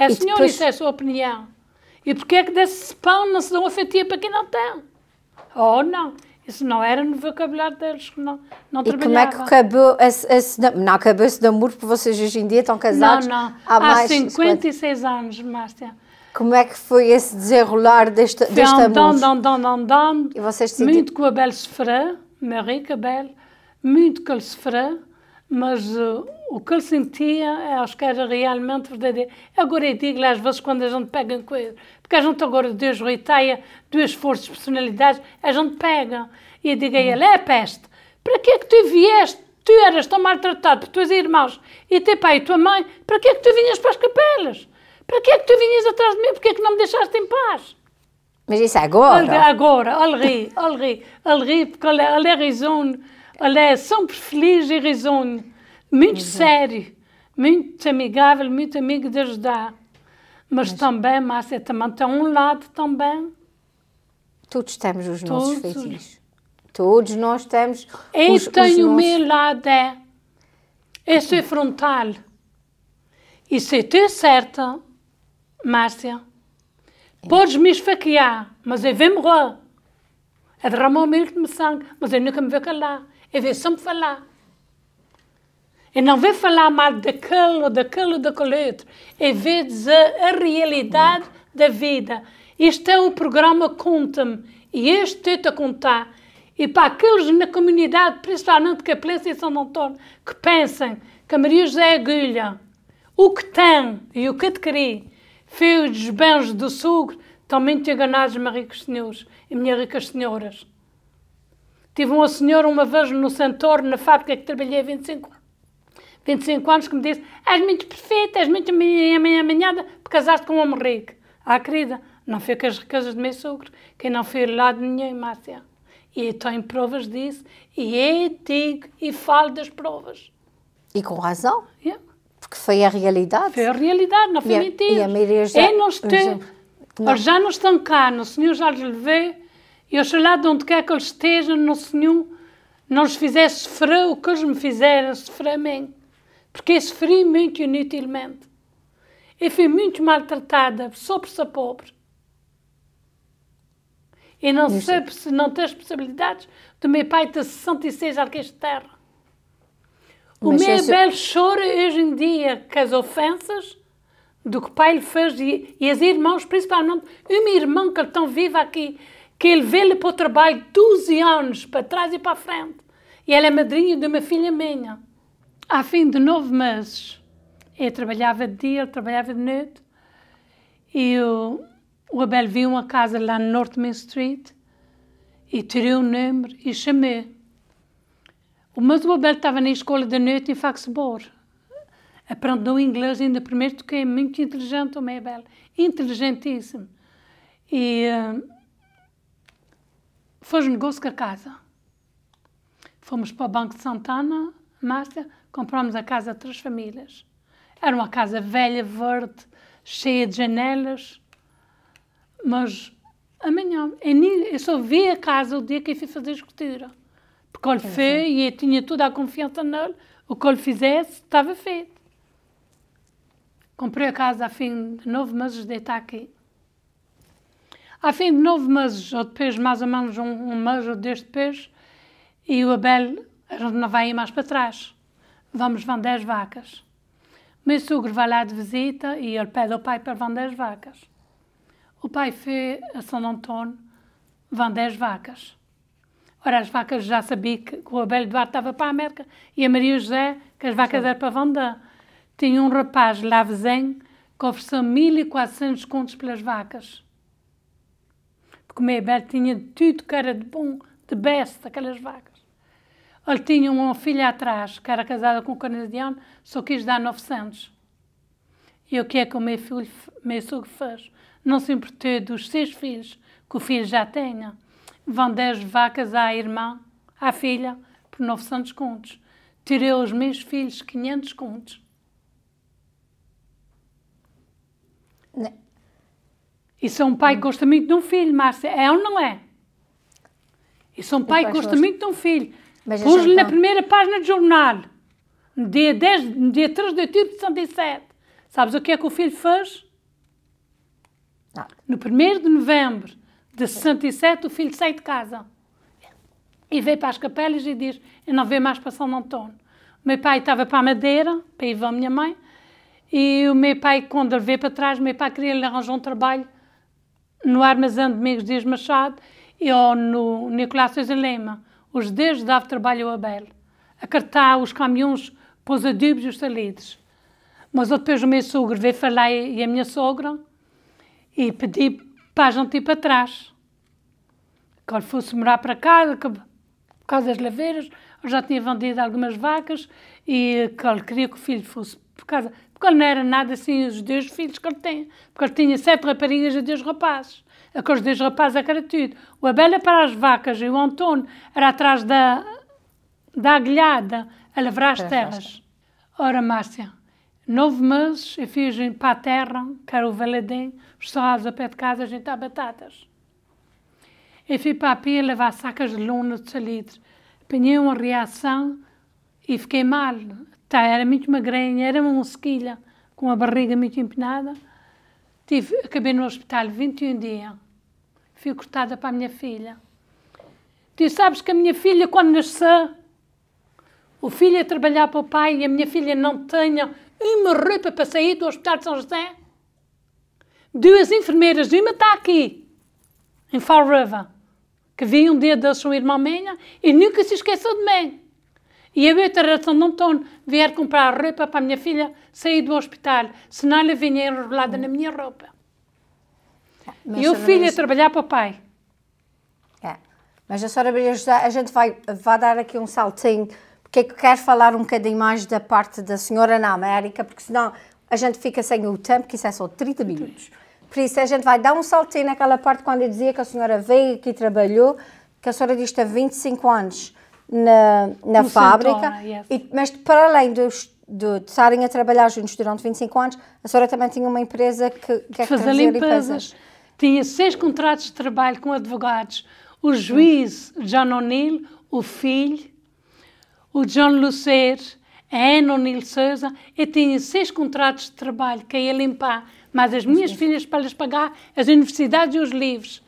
É E senhor, depois- isso é a sua opinião. E porquê é que desse pão não se dá uma fatia para quem não tem? Oh, não. Isso não era no vocabulário deles, que não, não E como é que acabou esse, esse não acabou esse namoro porque vocês hoje em dia estão casados Não, não. há Há, mais 56 anos, Márcia. Como é que foi esse desenrolar deste, Foi deste andando, amor? andando, andando. E vocês decidiram- Muito que o Abel sofreu, Marie que Abel, muito que ele sofreu, mas uh, o que ele sentia, eu acho que era realmente verdadeiro. Agora eu digo-lhe às vezes quando a gente pega em coisa, porque a gente agora, Deus reiteia, duas forças de personalidades, a gente pega. E eu digo a ele, é peste, para que é que tu vieste? Tu eras tão maltratado por teus irmãos e teu pai e tua mãe, para que é que tu vinhas para as capelas? Para que é que tu vinhas atrás de mim? Porque é que não me deixaste em paz? Mas isso é agora. agora, ele ri, ele ri, ele ri, porque ele, é- ele é risonho, ele é sempre feliz e risonho, muito sério, muito amigável, muito amigo de ajudar. Mas, também, Márcia, também tem um lado também. Todos temos os nossos Todos. feitiços. Todos nós temos Eu os, os tenho o nossos... meu lado, é, é ser frontal. E se tu é certa, Márcia, podes me esfaquear, mas eu vou morrer. É derramar o meu sangue, mas eu nunca me vou calar. Eu vou sempre falar. Eu não vou falar mal daquele daquele ou daquele outro. Vou dizer a realidade da vida. Este é o programa Conta-me. E este estou a contar. E para aqueles na comunidade, principalmente Capelência e São Antônio, que pensam que a Maria José Agulha, o que tem e o que adquiri, fez os bens do sogro, também te enganados, meus ricos senhores e minhas ricas senhoras. Tive uma senhora uma vez no Santor, na fábrica que trabalhei há 25 anos. 25 anos que me disse: És muito perfeita, és muito amanhada, porque casaste com um homem rico. Ah, querida, não foi com as riquezas do meu sogro, que eu não fui de lado nenhum, Márcia. E eu tenho provas disso, e eu digo e falo das provas. E com razão, Yeah. porque foi a realidade. Foi a realidade, não foi E mentira. e a Maria José- Eu não estou. Não. Eles já não estão cá, no Senhor já lhes levei. E oxalá de onde quer que eles estejam, no Senhor não os fizesse sofrer o que eles me fizeram sofrer a mim. Porque eu sofri muito inutilmente. Eu fui muito maltratada, só por ser pobre. E não sei se não ter responsabilidades do meu pai ter 66 arquês de terra. O Mas meu esse- belo choro hoje em dia com as ofensas do que o pai lhe fez e, e as irmãos, principalmente o meu irmão que ele tão vivo aqui, que ele veio para o trabalho 12 anos, para trás e para a frente. E ela é madrinha de uma filha minha. Há fim de nove meses, eu trabalhava de dia, trabalhava de noite, e o, o Abel viu uma casa lá no North Main Street e tirei o número e chamei. Mas o Abel estava na escola da noite em Faxbor. Aprendeu inglês ainda primeiro, porque é muito inteligente o meu Abel. Inteligentíssimo. E uh, fez um negócio com a casa. Fomos para o Banco de Santana, Márcia, compramos a casa de três famílias. Era uma casa velha, verde, cheia de janelas. Mas amanhã, eu, só vi a casa o dia que eu fui fazer a escultura. Porque ele fez e eu tinha toda a confiança nele. O que ele fizesse estava feito. Comprei a casa a fim de nove meses de estar aqui. A fim de nove meses, ou depois mais ou menos um, um mês ou dois depois, e o Abel, a gente não vai ir mais para trás. Vamos vender as vacas. Meu sogro vai lá de visita e ele pede ao pai para vender as vacas. O pai foi a São Antônio vender as vacas. Ora, as vacas já sabia que o Abel Eduardo estava para a América e a Maria José que as vacas eram para vender. Tinha um rapaz lá vizinho que ofereceu 1.400 contos pelas vacas. Porque o meu Abel tinha tudo que era de bom, de best, aquelas vacas. Ele tinha uma filha atrás, que era casada com um canadiano, só quis dar 900. E o que é que o meu, filho, meu sogro fez? Não se importou dos seis filhos que o filho já tinha. Vender as vacas à irmã, à filha, por 900 contos. Tirei aos meus filhos 500 contos. Ne- Isso é um pai que gosta muito de um filho, Márcia. É ou não é? Isso é um pai que gosta. muito de um filho. Pus-lhe gente na não- primeira página do jornal, no dia, 10, no dia 3 de outubro de 67. Sabes o que é que o filho fez? Tá. No 1 de novembro de 67, o filho sai de casa e veio para as capelas e diz: Eu não venho mais para São Antônio. O meu pai estava para a Madeira, para ir ver a minha mãe, e o meu pai, quando ele veio para trás, o meu pai queria lhe arranjar um trabalho no armazém de Domingos Dias Machado e ou no Nicolás Sousa Lema. Os deus davam trabalho ao Abel, a cartar os caminhões para os adubos e os salidos. Mas depois o meu sogro veio falar e a minha sogra e pedi para a gente ir para trás. Ele fosse morar para casa, por causa das laveiras, eu já tinha vendido algumas vacas e que ele queria que o filho fosse por casa. Porque ele não era nada assim os dois filhos que ele tem. Porque ele tinha sete raparigas e dois rapazes. Aqueles dois rapazes é era tudo. O Abel era para as vacas e o Antônio era atrás da, da aguilhada a lavrar as terras. Ora, Márcia, nove meses eu fiz para a terra, que era o Valadim, os serrados a pé de casa, a gente dá batatas. Eu fui para a pia levar sacas de luna de salitres. Apanhei uma reação e fiquei mal. Tá, era muito magrinha, era uma mosquilha, com a barriga muito empinada. Tive, acabei no hospital 21 dias. Fui cortada para a minha filha. Tu sabes que a minha filha, quando nasceu, o filho ia trabalhar para o pai e a minha filha não tinha uma roupa para sair do Hospital de São José? Duas enfermeiras, uma está aqui, em Fall River, que vi um dia deles um irmão minha e nunca se esqueceu de mim. E a outra era de Antônio, vier comprar roupa para a minha filha sair do hospital, senão ela vinha enrolada na minha roupa. Mas e o a filho senhora- trabalhar para o pai. É. Mas a senhora Maria José, a gente vai, vai dar aqui um saltinho, porque é que eu quero falar um bocadinho mais da parte da senhora na América, porque senão a gente fica sem o tempo, que isso é só 30 minutos. Por isso a gente vai dar um saltinho naquela parte quando eu dizia que a senhora veio aqui e trabalhou, que a senhora diz que há 25 anos na, na No fábrica, yes. e, mas para além dos, de, de estarem a trabalhar juntos durante 25 anos, a senhora também tinha uma empresa que, que é que fazer trazia limpezas. Tinha seis contratos de trabalho com advogados. O juiz John O'Neill, o filho, o John Lucer, a Anne O'Neill Souza. Eu tinha seis contratos de trabalho que ia limpar, mas as minhas filhas para lhes pagar as universidades e os livros.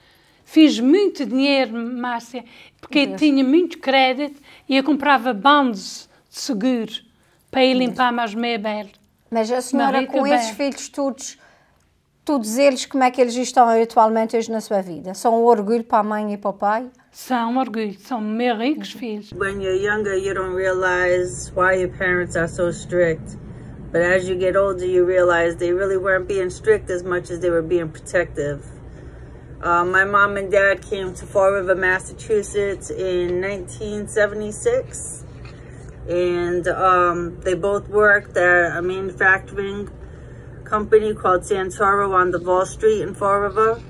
Fiz muito dinheiro, Márcia, porque eu tinha muito crédito e eu comprava bonds de seguro para ir limpar mais meia bela. Mas a senhora, Marica com bem. esses filhos todos, todos eles, como é que eles estão atualmente hoje na sua vida? São um orgulho para a mãe e para o pai? São um orgulho, são meus ricos filhos. When you're younger, you don't realize why your parents are so strict. But as you get older, you realize they really weren't being strict as much as they were being protective. Uh, my mom and dad came to Fall River, Massachusetts in 1976. And um, they both worked at a manufacturing company called Santoro on the Wall Street in Fall River.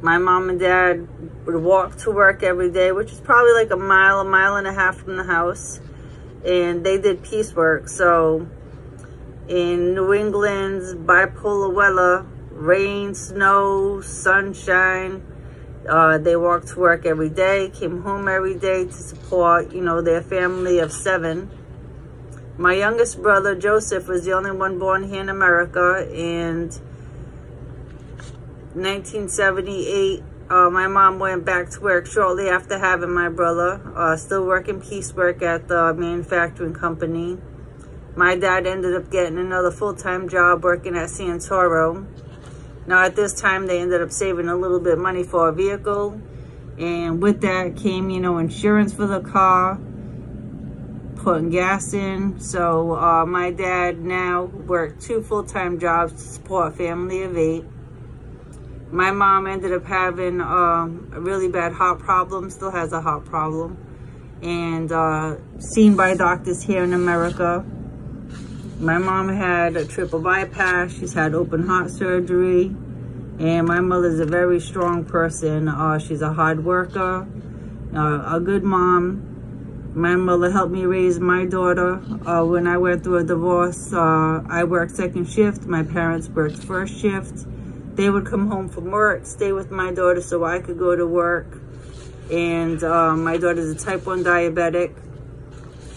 My mom and dad would walk to work every day, which is probably like a mile, a mile and a half from the house. And they did piecework. So in New England's bipolar weather, rain, snow, sunshine, uh, they walked to work every day, came home every day to support, you know, their family of seven. My youngest brother, Joseph, was the only one born here in America. And 1978, uh, my mom went back to work shortly after having my brother, uh, still working piecework at the manufacturing company. My dad ended up getting another full-time job working at Santoro. Now, at this time, they ended up saving a little bit of money for a vehicle. And with that came, you know, insurance for the car, putting gas in. So uh, my dad now worked two full-time jobs to support a family of eight. My mom ended up having um, a really bad heart problem, still has a heart problem, and uh, seen by doctors here in America. My mom had a triple bypass. She's had open heart surgery. And my mother's a very strong person. Uh, she's a hard worker, uh, a good mom. My mother helped me raise my daughter. Uh, when I went through a divorce, uh, I worked second shift. My parents worked first shift. They would come home from work, stay with my daughter so I could go to work. And uh, my daughter's a type 1 diabetic.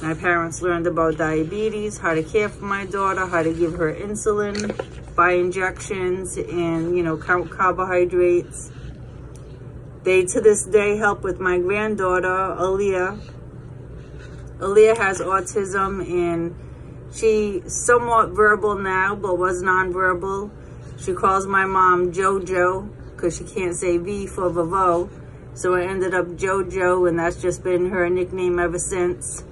My parents learned about diabetes, how to care for my daughter, how to give her insulin, by injections and, you know, count carbohydrates. They, to this day, help with my granddaughter, Aaliyah. Aaliyah has autism and she's somewhat verbal now, but was nonverbal. She calls my mom Jojo because she can't say V for Vavo. So it ended up Jojo, and that's just been her nickname ever since.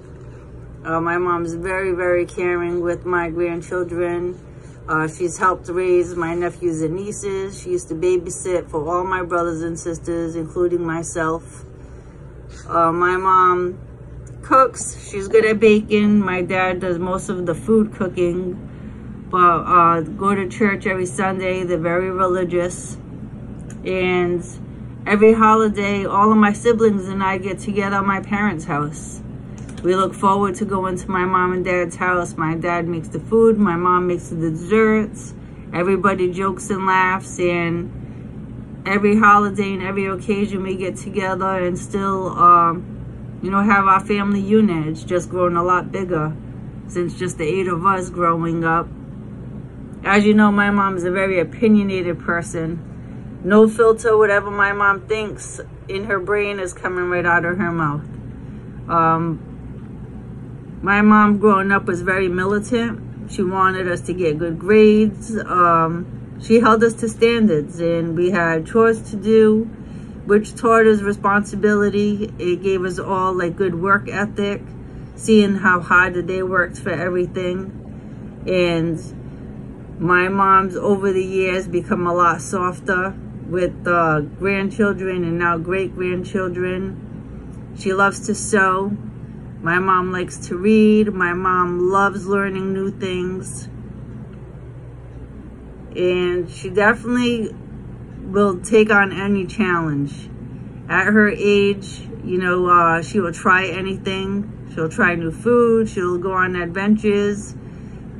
Uh, my mom's very, very caring with my grandchildren. Uh, she's helped raise my nephews and nieces. She used to babysit for all my brothers and sisters, including myself. Uh, my mom cooks. She's good at baking. My dad does most of the food cooking. But uh, go to church every Sunday. They're very religious. And every holiday, all of my siblings and I get together at my parents' house. We look forward to going to my mom and dad's house. My dad makes the food, my mom makes the desserts. Everybody jokes and laughs and every holiday and every occasion we get together and still, um, you know, have our family unit. It's just grown a lot bigger since just the eight of us growing up. As you know, my mom is a very opinionated person. No filter, whatever my mom thinks in her brain is coming right out of her mouth. Um, my mom growing up was very militant. She wanted us to get good grades. Um, she held us to standards and we had chores to do, which taught us responsibility. It gave us all like good work ethic, seeing how hard the day worked for everything. And my mom's over the years become a lot softer with uh, grandchildren and now great grandchildren. She loves to sew. My mom likes to read. My mom loves learning new things. And she definitely will take on any challenge. At her age, you know, uh, she will try anything. She'll try new food. She'll go on adventures.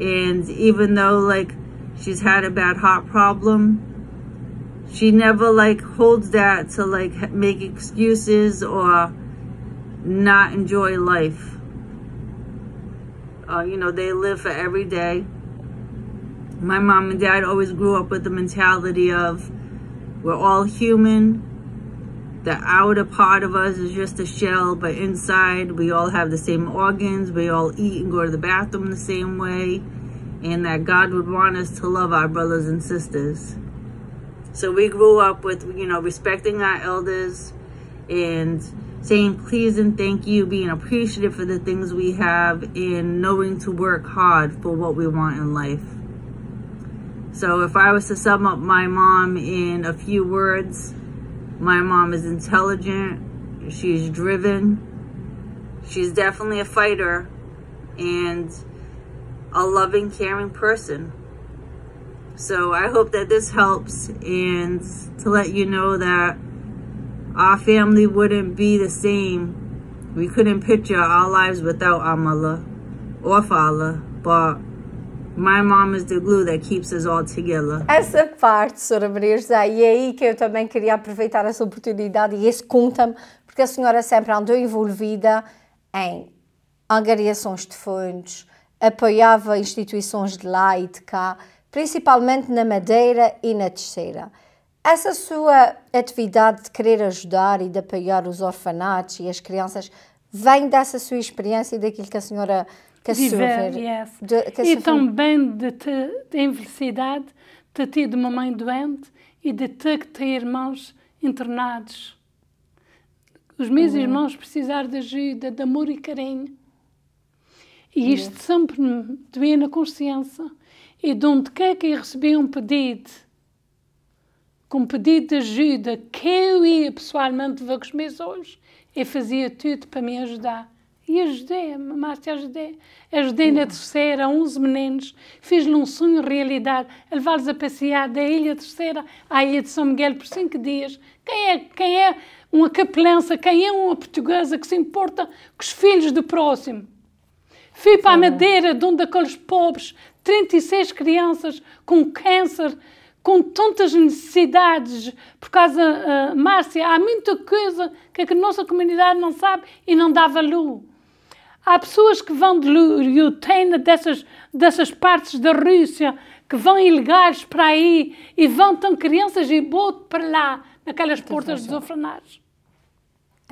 And even though, like, she's had a bad heart problem, she never, like, holds that to, like, make excuses or not enjoy life. Uh, you know, they live for every day. My mom and dad always grew up with the mentality of we're all human. The outer part of us is just a shell, but inside we all have the same organs. We all eat and go to the bathroom the same way. And that God would want us to love our brothers and sisters. So we grew up with, you know, respecting our elders and saying please and thank you, being appreciative for the things we have, and knowing to work hard for what we want in life. So if I was to sum up my mom in a few words, my mom is intelligent, she's driven, she's definitely a fighter, and a loving, caring person. So I hope that this helps and to let you know that our family wouldn't be the same. We couldn't picture our lives without our mother or father, but my mom is the glue that keeps us all together. Essa parte, Sra. Maria José, e é aí que eu também queria aproveitar essa oportunidade e esse conta-me, porque a senhora sempre andou envolvida em angariações de fundos, apoiava instituições de lá e de cá, principalmente na Madeira e na Terceira. Essa sua atividade de querer ajudar e de apoiar os orfanatos e as crianças vem dessa sua experiência e daquilo que a senhora que a Viver, sua, yes. de, que a E também de ter de infelicidade, de ter tido uma mãe doente e de ter que ter irmãos internados. Os meus irmãos precisaram de ajuda, de amor e carinho. E isto sempre me doía na consciência. E de onde quer que eu recebia um pedido, com um pedido de ajuda, que eu ia pessoalmente ver com os meus olhos, eu fazia tudo para me ajudar. E ajudei, a Márcia ajudei. Ajudei na terceira, 11 meninos. Fiz-lhe um sonho realidade, a levá-los a passear da Ilha Terceira à Ilha de São Miguel por cinco dias. Quem é, quem é uma capelança, quem é uma portuguesa que se importa com os filhos do próximo? Fui para a Madeira, de onde aqueles pobres, 36 crianças com câncer, com tantas necessidades, por causa, uh, Márcia, há muita coisa que a nossa comunidade não sabe e não dá valor. Há pessoas que vão de Lyutain, dessas, dessas partes da Rússia, que vão ilegais para aí e vão, tão crianças e boto para lá, naquelas portas dos orfanatos.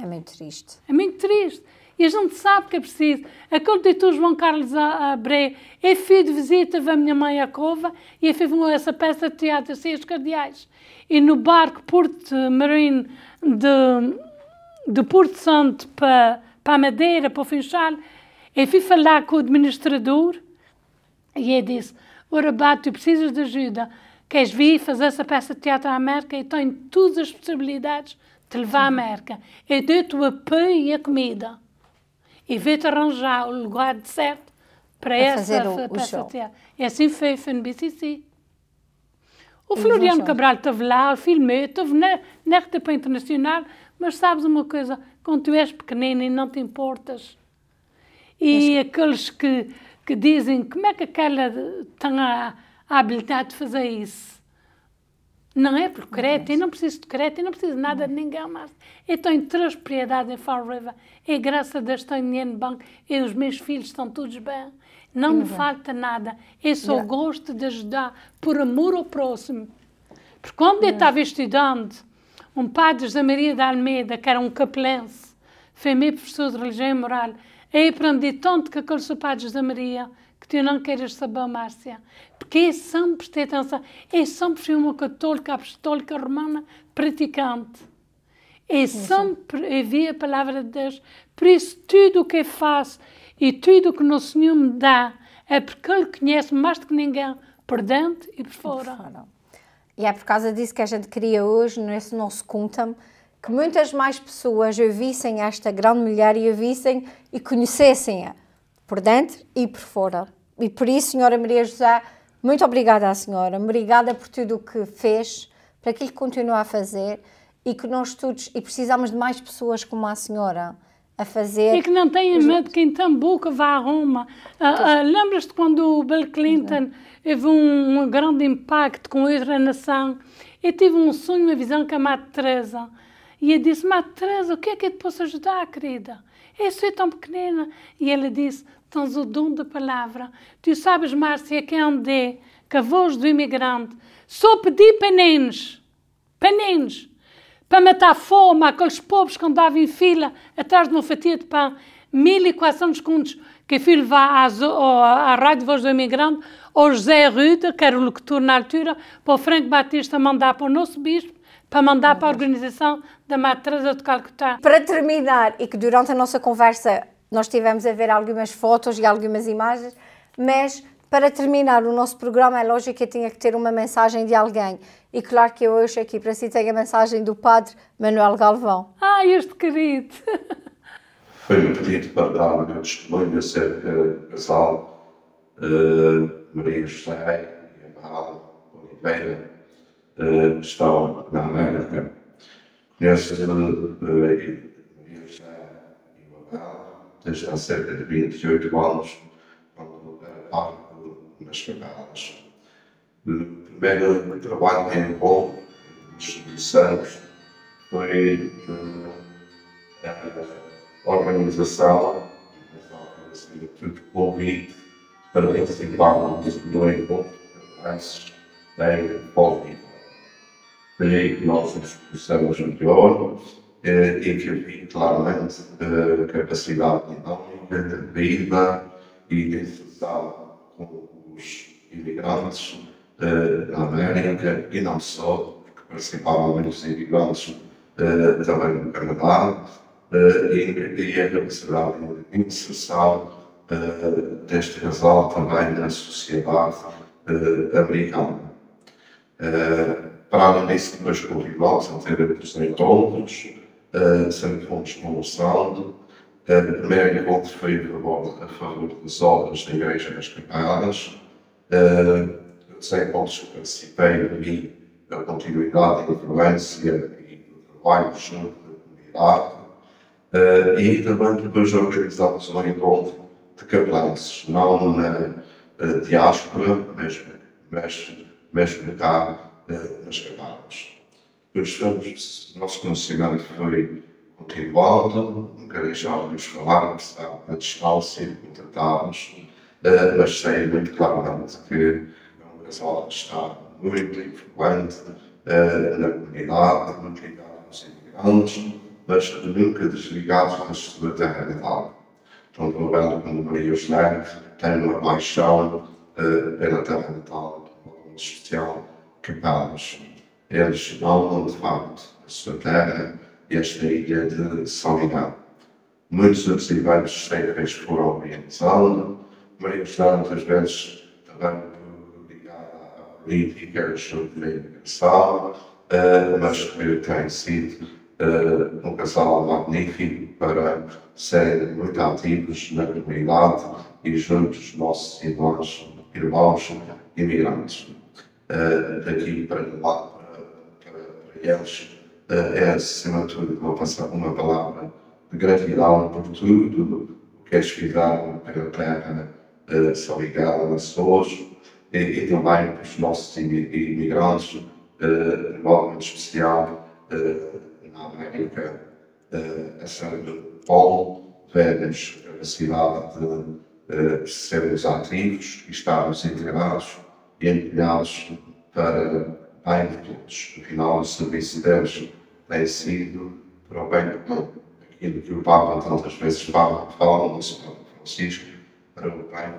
É muito triste. É muito triste. E a gente sabe que é preciso. Aquele ditor João Carlos Abré é filho de visita da minha mãe a Cova e fez essa peça de teatro, os cardeais. E no barco Porto Marine de, de Porto Santo para, para a Madeira, para o Funchal, eu fui falar com o administrador e ele disse, ora Bato, tu precisas de ajuda, queres vir fazer essa peça de teatro à América e tenho todas as possibilidades de levar à América. Eu dou-te o apoio e a comida e vê-te arranjar o lugar certo para, para essa o, peça de teatro. E assim foi, foi no BCC. O Floriano Cabral esteve lá, filmei, esteve na, na RTP Internacional, mas sabes uma coisa, quando tu és pequenino e não te importas, e mas... aqueles que, que dizem como é que aquela tem a, a habilidade de fazer isso, não é por crédito, eu não preciso de crédito, eu não preciso de nada de ninguém mais. Eu tenho três propriedades em Fall River, e graças a Deus tenho dinheiro no banco, e os meus filhos estão todos bem. Não me falta nada. Eu só gosto de ajudar por amor ao próximo. Porque quando eu estava estudando, um padre José Maria de Almeida, que era um capelense, foi meu professor de religião e moral, eu aprendi tanto com aquele seu padre José Maria, que tu não queres saber, Márcia. Porque eu sempre prestei atenção. Eu sempre uma católica, apostólica romana praticante. Eu sempre ouvi a palavra de Deus. Por isso, tudo o que eu faço e tudo o que o Senhor me dá é porque Ele conhece mais do que ninguém, por dentro e por fora. por fora. E é por causa disso que a gente queria hoje, nesse nosso conta que muitas mais pessoas ouvissem esta grande mulher e ouvissem e conhecessem-a por dentro e por fora. E por isso, Senhora Maria José, muito obrigada à Senhora, obrigada por tudo o que fez, para aquilo que continua a fazer e que nós todos, e precisamos de mais pessoas como a Senhora a fazer. E que não tenham medo que em Tambuca vá a Roma. Uh, uh, Lembras-te quando o Bill Clinton teve um, um, grande impacto com a nação? Eu tive um sonho, uma visão com a Madre Teresa. E eu disse, Madre Teresa, o que é que eu te posso ajudar, querida? Eu sou tão pequenina. E ela disse, tens o dom da palavra. Tu sabes, Márcia, que andei voz do imigrante. Só pedi panenes, panenes, para matar fome àqueles pobres que andavam em fila atrás de uma fatia de pão. 1400 contos que fui levar à, à Rádio Voz do Imigrante, ao José Ruda, que era o locutor na altura, para o Franco Batista mandar para o nosso bispo, para mandar para a organização da Teresa de Calcutá. Para terminar, e que durante a nossa conversa nós tivemos a ver algumas fotos e algumas imagens, mas para terminar o nosso programa, é lógico que eu tinha que ter uma mensagem de alguém. E claro que eu hoje aqui para si tenho a mensagem do Padre Manuel Galvão. Ah, este querido! Foi-me pedido para dar o meu testemunho acerca do casal uh, Maria José e Amal Oliveira, uh, que estão na América. Conheço uh, Maria José e o Amal desde há cerca de 28 anos, quando era padre nas favelas. Primeiro trabalho em bom, instituições, foi a organização, tudo convite para participar no encontro em Bolívia. Foi aí que nós nos expressamos anterior e que vi claramente a capacidade dinâmica, de vida e de com os imigrantes uh, na América e não só, porque participavam muitos imigrantes também no Canadá e, e a capacidade de inserção deste casal também na sociedade americana. para além disso, depois convidá-los a ter outros encontros, sempre fomos conversando. O primeiro encontro foi a favor, das obras da Igreja das Campadas, Uh, sei pontos que participei vi a continuidade da influência e do trabalho junto da comunidade uh, e também depois organizámos um encontro de capelenses, não na uh, diáspora, mas, mas mesmo cá uh, nas capadas. Depois nosso conhecimento foi continuando, nunca deixávamos falar, apesar da distância e tratávamos, uh, mas sei muito claramente que é um casal que está muito influente uh, na comunidade, muito ligado aos imigrantes, mas nunca desligados da sua terra natal. Então, trabalhando com Maria José, tem uma paixão uh, pela terra natal, modo especial, capaz. Eles amam, de facto, a sua terra, esta ilha de São Miguel. Muitos outros eventos externos foram realizados, Maria José, muitas vezes, também ligada à política, da imigração, uh, mas que tem sido uh, um casal magnífico para serem muito ativos na comunidade e juntos nossos irmãos, irmãos imigrantes. Uh, para lá, para, para, para eles, uh, é acima de tudo uma, uma palavra de gratidão por tudo o que eles fizeram pela terra uh, São Miguel, Açores e, e também para os nossos imigrantes, de modo muito especial uh, na América, uh, a São Paulo, ver-nos a capacidade de sermos ativos e estarmos integrados e empenhados para bem de todos. Afinal, o serviço deles tem sido para o bem comum. Aquilo que o Papa tantas vezes fala, fala no São Francisco, para o bem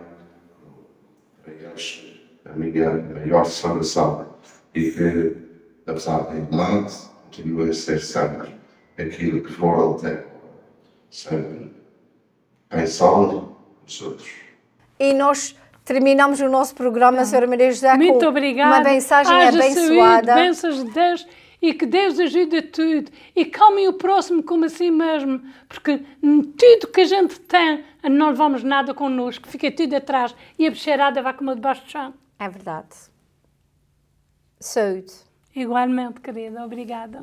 para eles, a minha maior saudação. E que, apesar da idade, continue a ser sempre aquilo que foram até. Sempre pensando nos outros. E nós terminamos o nosso programa, Sra. Maria José, Muito com obrigada. uma mensagem Haja abençoada. Saúde, bênçãos de Deus e que Deus ajude a tudo. E calmem o próximo como assim mesmo, porque tudo que a gente tem, não levamos nada connosco, fica tudo atrás e a bexeirada vai como debaixo do chão. É verdade. Saúde. Igualmente, querida. Obrigada.